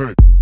Hey.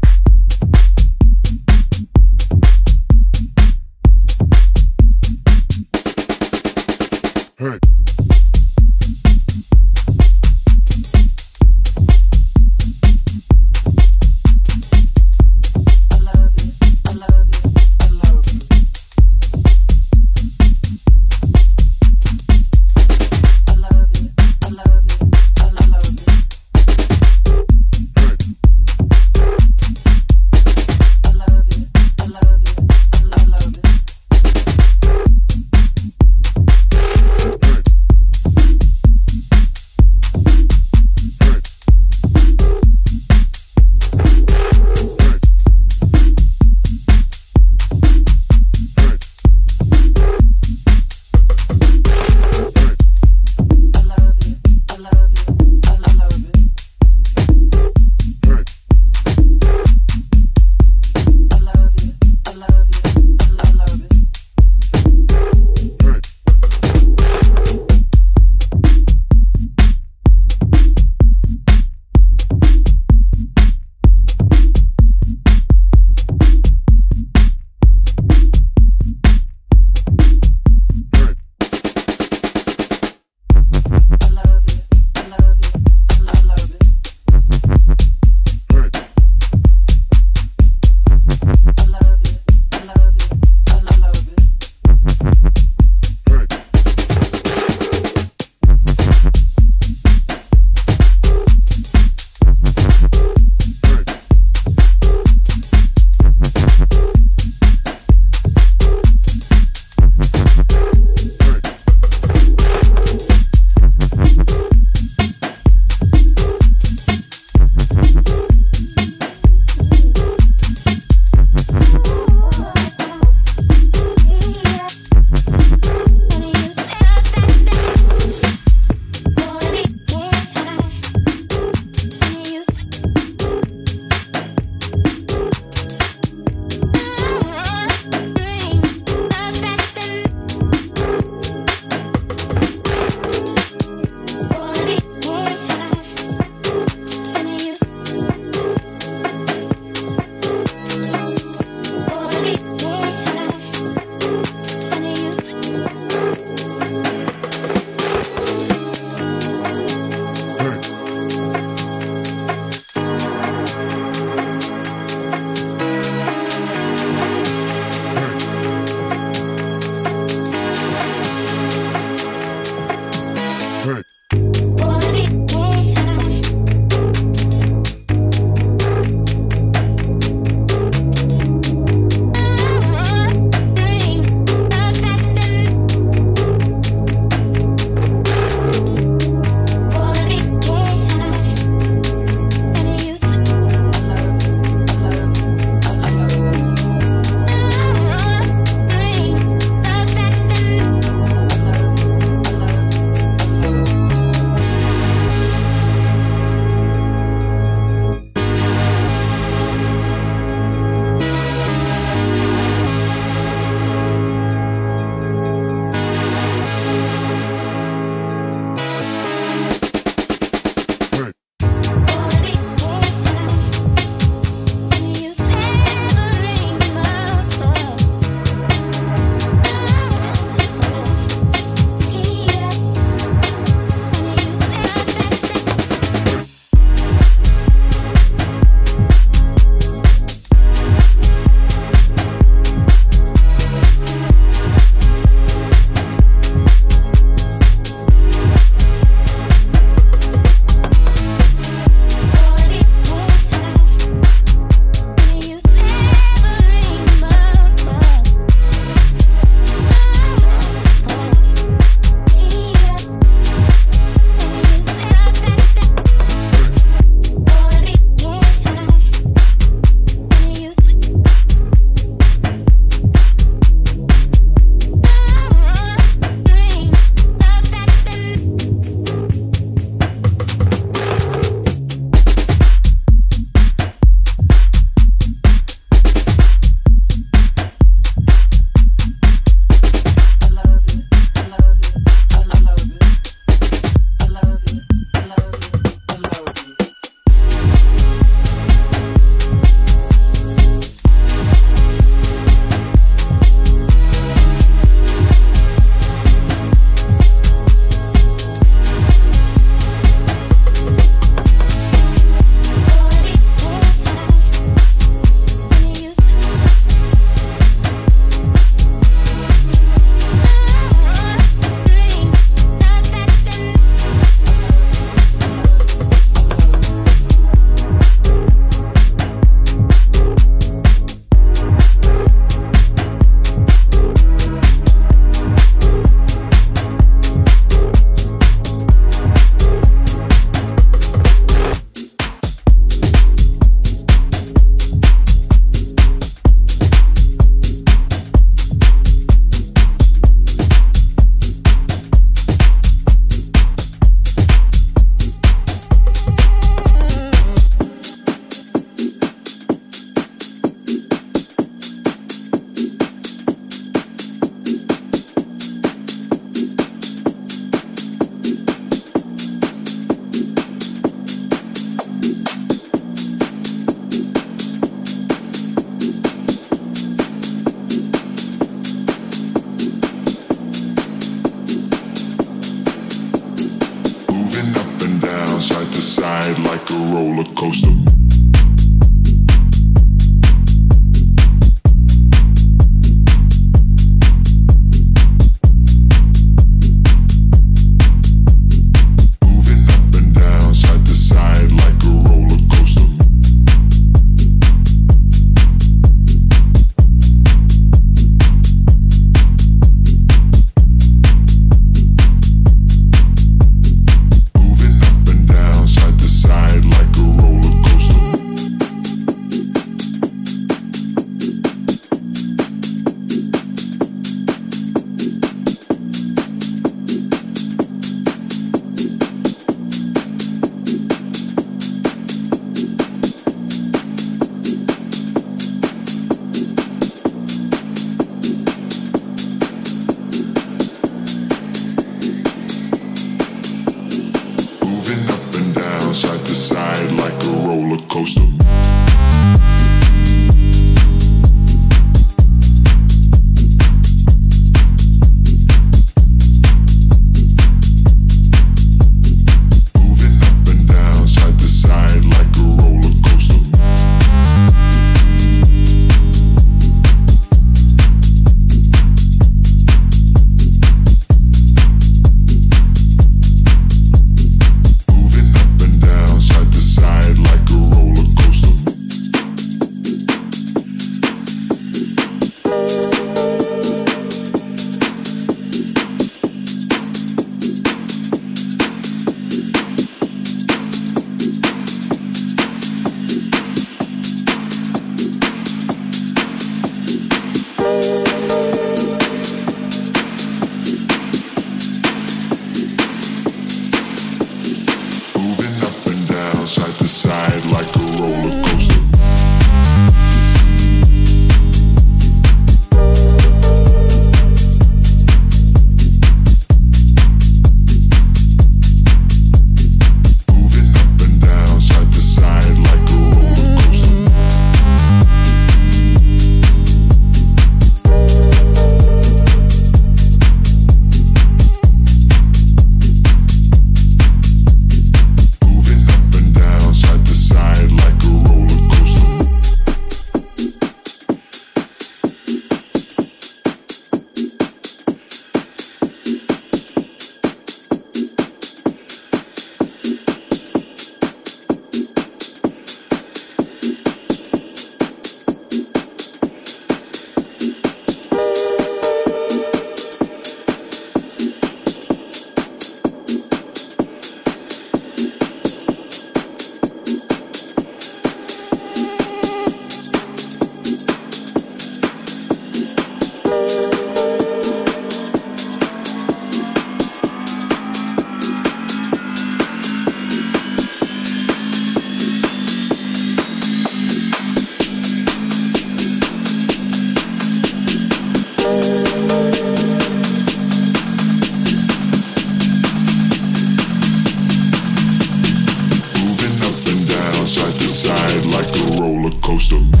Roller